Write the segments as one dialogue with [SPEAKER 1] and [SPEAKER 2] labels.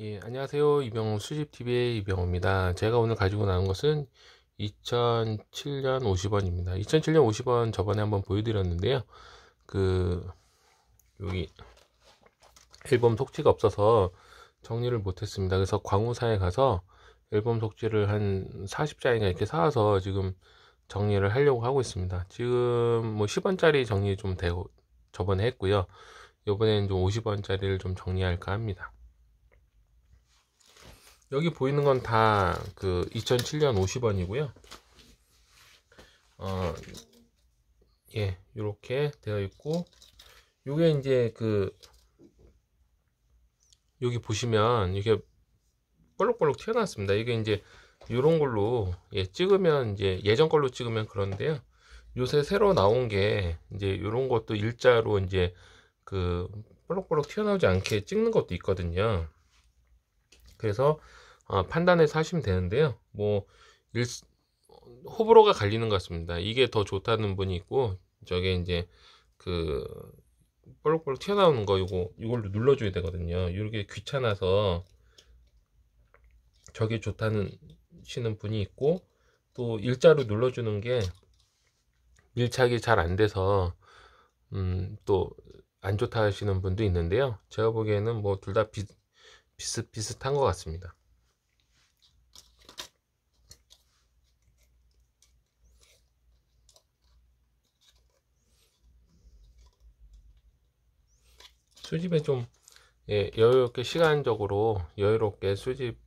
[SPEAKER 1] 예, 안녕하세요. 이병호 수집TV의 이병호입니다. 제가 오늘 가지고 나온 것은 2007년 50원입니다. 2007년 50원 저번에 한번 보여드렸는데요. 그, 여기, 앨범 속지가 없어서 정리를 못했습니다. 그래서 광우사에 가서 앨범 속지를 한 40장인가 이렇게 사와서 지금 정리를 하려고 하고 있습니다. 지금 뭐 10원짜리 정리 좀 되고, 저번에 했고요. 이번엔 좀 50원짜리를 좀 정리할까 합니다. 여기 보이는 건 다 그 2007년 50원이고요. 어, 예, 이렇게 되어 있고, 요게 이제 그, 여기 보시면 이게 볼록볼록 튀어나왔습니다. 이게 이제 이런 걸로 예, 찍으면 이제 예전 걸로 찍으면 그런데요. 요새 새로 나온 게 이제 이런 것도 일자로 이제 그 볼록볼록 튀어나오지 않게 찍는 것도 있거든요. 그래서 어, 판단해서 하시면 되는데요. 뭐 일, 호불호가 갈리는 것 같습니다. 이게 더 좋다는 분이 있고 저게 이제 그 볼록볼록 튀어나오는 거 이거 이걸로 눌러줘야 되거든요. 이렇게 귀찮아서 저게 좋다는 시는 분이 있고 또 일자로 눌러주는 게 밀착이 잘 안 돼서 음, 또 안 좋다 하시는 분도 있는데요. 제가 보기에는 뭐 둘 다 비슷비슷한 것 같습니다. 수집에 좀 예, 여유롭게 시간적으로 여유롭게 수집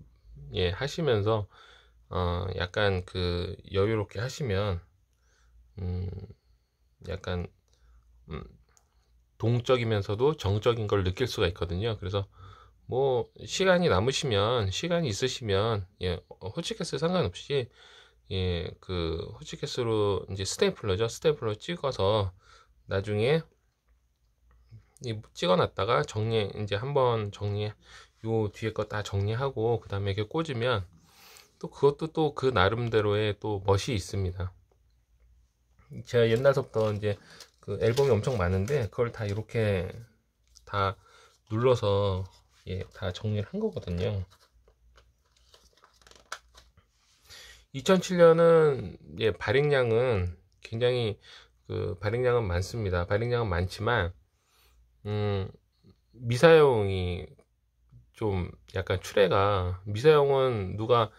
[SPEAKER 1] 예, 하시면서 어, 약간 그 여유롭게 하시면 음, 약간 음, 동적이면서도 정적인 걸 느낄 수가 있거든요. 그래서 뭐 시간이 남으시면 시간이 있으시면 예, 호치케스 상관없이 예, 그 호치케스로 이제 스테이플러죠. 스테이플러 찍어서 나중에 찍어놨다가 정리 이제 한번 정리 요 뒤에 거 다 정리하고 그 다음에 이렇게 꽂으면 또 그것도 또 그 나름대로의 또 멋이 있습니다. 제가 옛날부터 이제 그 앨범이 엄청 많은데 그걸 다 이렇게 다 눌러서 예, 다 정리를 한 거거든요. 2007년은 예, 발행량은 굉장히 그 발행량은 많습니다. 발행량은 많지만 음, 미사용이 좀 약간 추레가 미사용은 누가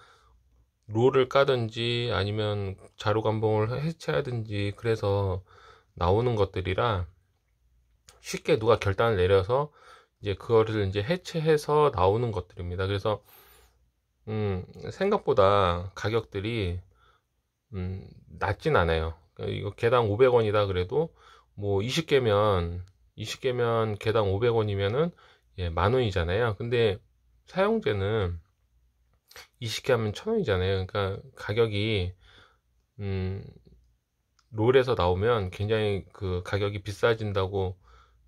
[SPEAKER 1] 롤을 까든지 아니면 자루 감봉을 해체하든지 그래서 나오는 것들이라 쉽게 누가 결단을 내려서 이제 그거를 이제 해체해서 나오는 것들입니다. 그래서 음, 생각보다 가격들이 음, 낮진 않아요. 이거 개당 500원이다 그래도 뭐 20개면 20개면 개당 500원이면은 예, 만 원이잖아요. 근데 사용제는 20개 하면 천 원이잖아요. 그러니까 가격이 음, 롤에서 나오면 굉장히 그 가격이 비싸진다고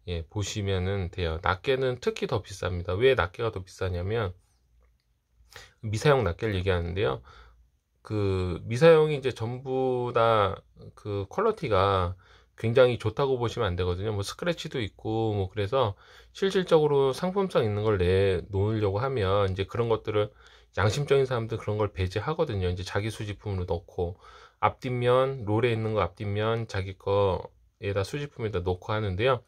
[SPEAKER 1] 예, 보시면은 돼요. 낱개는 특히 더 비쌉니다. 왜 낱개가 더 비싸냐면 미사용 낱개를 얘기하는데요. 그 미사용이 이제 전부 다 그 퀄러티가 굉장히 좋다고 보시면 안 되거든요. 뭐 스크래치도 있고 뭐 그래서 실질적으로 상품성 있는 걸 내 놓으려고 하면 이제 그런 것들을 양심적인 사람들 그런 걸 배제하거든요. 이제 자기 수집품으로 넣고 앞뒷면 롤에 있는 거 앞뒷면 자기 거에다 수집품에다 놓고 하는데요.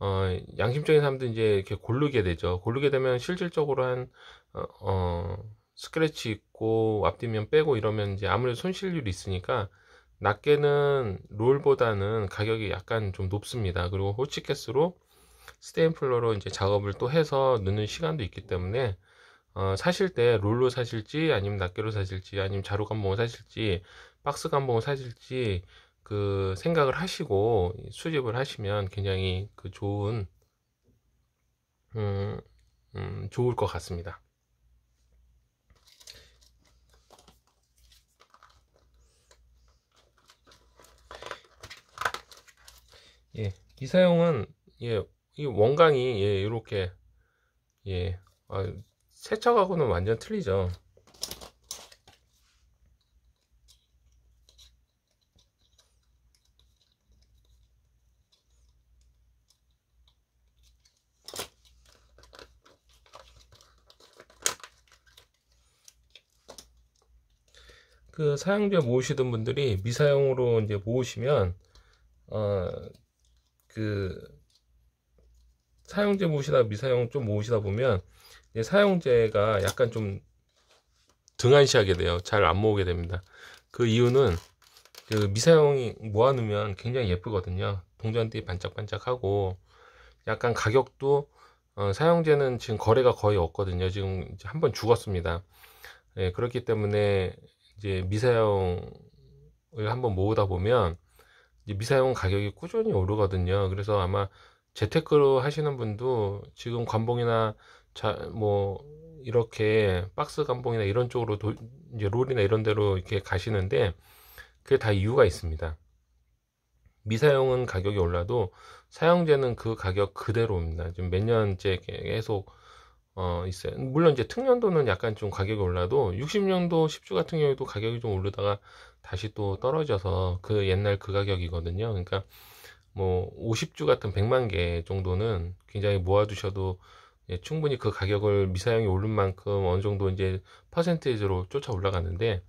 [SPEAKER 1] 어, 양심적인 사람들 이제 이렇게 고르게 되죠. 고르게 되면 실질적으로 한 어, 어 스크래치 있고 앞뒷면 빼고 이러면 이제 아무래도 손실률이 있으니까 낱개는 롤보다는 가격이 약간 좀 높습니다. 그리고 호치케스로 스테인플러로 이제 작업을 또 해서 넣는 시간도 있기 때문에 어, 사실 때 롤로 사실지 아니면 낱개로 사실지 아니면 자루 감봉을 사실지 박스 감봉을 사실지 그 생각을 하시고 수집을 하시면 굉장히 그 좋은 음, 음, 좋을 것 같습니다. 예, 예, 이 사용은 예, 이 원광이 예, 이렇게 예, 아, 세척하고는 완전 틀리죠. 그 사용자 모으시던 분들이 미사용으로 이제 모으시면 어 그 사용제 모으시다 미사용 좀 모으시다 보면 사용제가 약간 좀 등한시하게 돼요. 잘 안 모으게 됩니다. 그 이유는 그 미사용이 모아놓으면 굉장히 예쁘거든요. 동전띠 반짝반짝하고 약간 가격도 어, 사용제는 지금 거래가 거의 없거든요. 지금 한 번 죽었습니다. 예, 그렇기 때문에 이제 미사용을 한번 모으다 보면 미사용 가격이 꾸준히 오르거든요. 그래서 아마 재테크로 하시는 분도 지금 관봉이나 자, 뭐 이렇게 박스 관봉이나 이런 쪽으로 도, 이제 롤이나 이런 데로 이렇게 가시는데 그게 다 이유가 있습니다. 미사용은 가격이 올라도 사용제는 그 가격 그대로입니다. 지금 몇 년째 계속 어, 있어요. 물론 이제 특년도는 약간 좀 가격이 올라도 60년도 10주 같은 경우에도 가격이 좀 오르다가 다시 또 떨어져서 그 옛날 그 가격이거든요. 그러니까 뭐 50주 같은 100만 개 정도는 굉장히 모아두셔도 예, 충분히 그 가격을 미사용이 오른 만큼 어느 정도 이제 퍼센테이지로 쫓아 올라가는데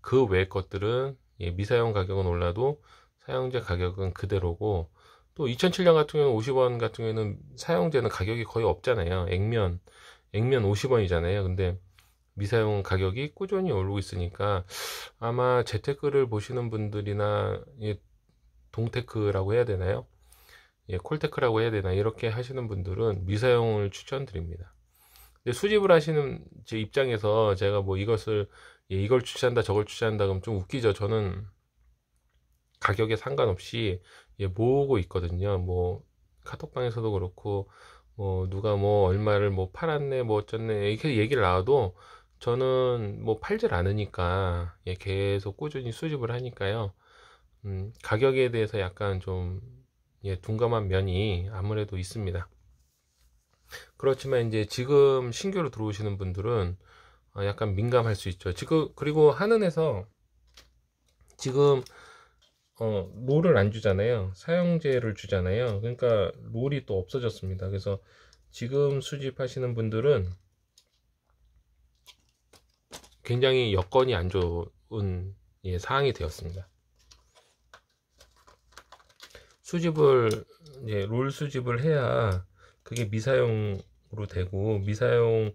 [SPEAKER 1] 그 외의 것들은 예, 미사용 가격은 올라도 사용제 가격은 그대로고 또 2007년 같은 경우는 50원 같은 경우에는 사용제는 가격이 거의 없잖아요. 액면 액면 50원이잖아요. 근데 미사용 가격이 꾸준히 오르고 있으니까 아마 재테크를 보시는 분들이나 예, 동테크라고 해야 되나요? 예, 콜테크라고 해야 되나 이렇게 하시는 분들은 미사용을 추천드립니다. 근데 수집을 하시는 제 입장에서 제가 뭐 이것을 예, 이걸 추천한다 저걸 추천한다 그럼 좀 웃기죠. 저는 가격에 상관없이 예, 모으고 있거든요. 뭐 카톡방에서도 그렇고 뭐 누가 뭐 얼마를 뭐 팔았네 뭐 어쩌네 이렇게 얘기를 나와도 저는 뭐 팔질 않으니까 예, 계속 꾸준히 수집을 하니까요. 음, 가격에 대해서 약간 좀 예, 둔감한 면이 아무래도 있습니다. 그렇지만 이제 지금 신규로 들어오시는 분들은 어, 약간 민감할 수 있죠. 지금 그리고 한은에서 지금 어, 롤을 안 주잖아요. 사용제를 주잖아요. 그러니까 롤이 또 없어졌습니다. 그래서 지금 수집하시는 분들은 굉장히 여건이 안 좋은 예, 사항이 되었습니다. 수집을 이제 롤 수집을 해야 그게 미사용으로 되고 미사용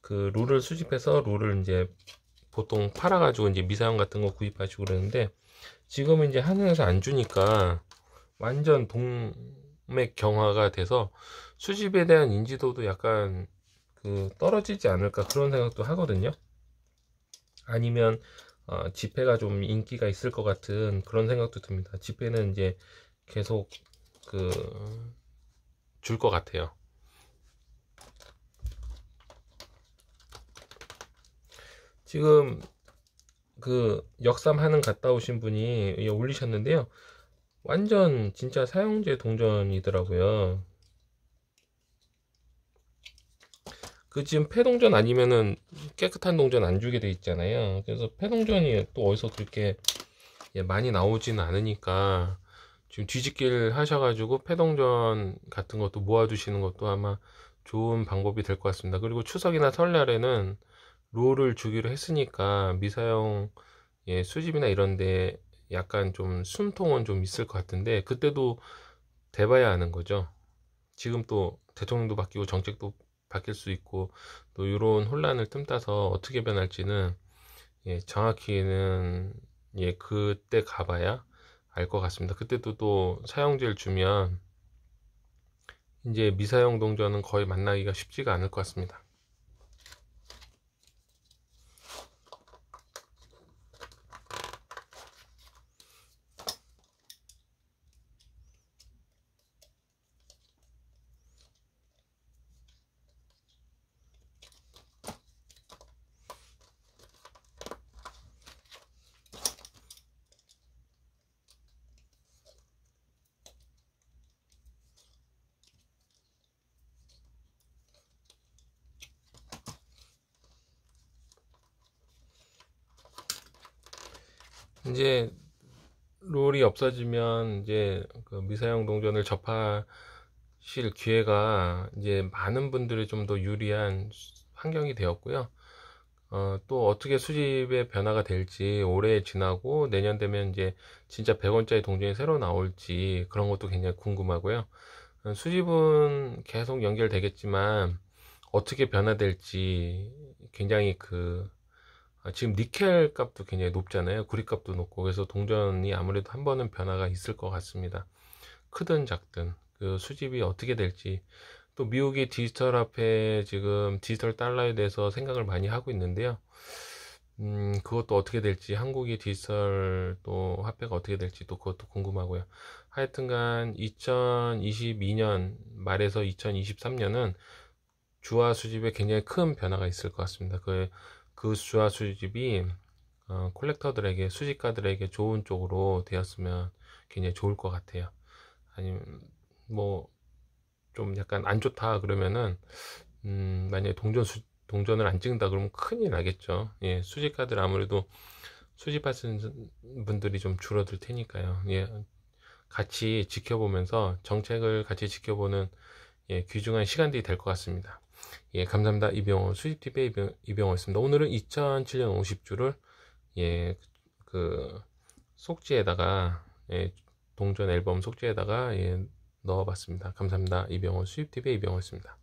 [SPEAKER 1] 그 롤을 수집해서 롤을 이제 보통 팔아가지고 이제 미사용 같은 거 구입하시고 그러는데 지금은 이제 하늘에서 안 주니까 완전 동맥 경화가 돼서 수집에 대한 인지도도 약간 그 떨어지지 않을까 그런 생각도 하거든요. 아니면 어, 집회가 좀 인기가 있을 것 같은 그런 생각도 듭니다. 집회는 이제 계속 그 줄 것 같아요. 지금 그 역삼 하는 갔다 오신 분이 올리셨는데요. 완전 진짜 사용제 동전이더라고요. 그 지금 폐동전 아니면은 깨끗한 동전 안 주게 돼 있잖아요. 그래서 폐동전이 또 어디서 그렇게 예, 많이 나오지는 않으니까 지금 뒤집기를 하셔가지고 폐동전 같은 것도 모아두시는 것도 아마 좋은 방법이 될 것 같습니다. 그리고 추석이나 설날에는 롤을 주기로 했으니까 미사용 예, 수집이나 이런데 약간 좀 숨통은 좀 있을 것 같은데 그때도 돼봐야 하는 거죠. 지금 또 대통령도 바뀌고 정책도 바뀔 수 있고 또 이런 혼란을 틈타서 어떻게 변할지는 예, 정확히는 예, 그때 가봐야 알 것 같습니다. 그때도 또 사용제를 주면 이제 미사용 동전은 거의 만나기가 쉽지가 않을 것 같습니다. 이제 롤이 없어지면 이제 그 미사용 동전을 접하실 기회가 이제 많은 분들이 좀 더 유리한 환경이 되었고요. 어, 또 어떻게 수집의 변화가 될지 올해 지나고 내년 되면 이제 진짜 100원짜리 동전이 새로 나올지 그런 것도 굉장히 궁금하고요. 어, 수집은 계속 연결되겠지만 어떻게 변화될지 굉장히 그 아, 지금 니켈 값도 굉장히 높잖아요. 구리 값도 높고 그래서 동전이 아무래도 한 번은 변화가 있을 것 같습니다. 크든 작든 그 수집이 어떻게 될지 또 미국이 디지털 화폐 지금 디지털 달러에 대해서 생각을 많이 하고 있는데요. 음, 그것도 어떻게 될지 한국의 디지털 또 화폐가 어떻게 될지 또 그것도 궁금하고요. 하여튼간 2022년 말에서 2023년은 주화 수집에 굉장히 큰 변화가 있을 것 같습니다. 그, 그 주화 수집이 어, 콜렉터들에게 수집가들에게 좋은 쪽으로 되었으면 굉장히 좋을 것 같아요. 아니면 뭐 좀 약간 안 좋다 그러면은 음, 만약에 동전 수, 동전을 안 찍는다 그러면 큰일 나겠죠. 예, 수집가들 아무래도 수집하시는 분들이 좀 줄어들 테니까요. 예, 같이 지켜보면서 정책을 같이 지켜보는 예, 귀중한 시간들이 될 것 같습니다. 예, 감사합니다. 이병호 수집TV의 이병, 이병호였습니다. 오늘은 2007년 50주를 예, 그 속지에다가 예, 동전 앨범 속지에다가 예, 넣어봤습니다. 감사합니다. 이병호 수입TV의 이병호였습니다.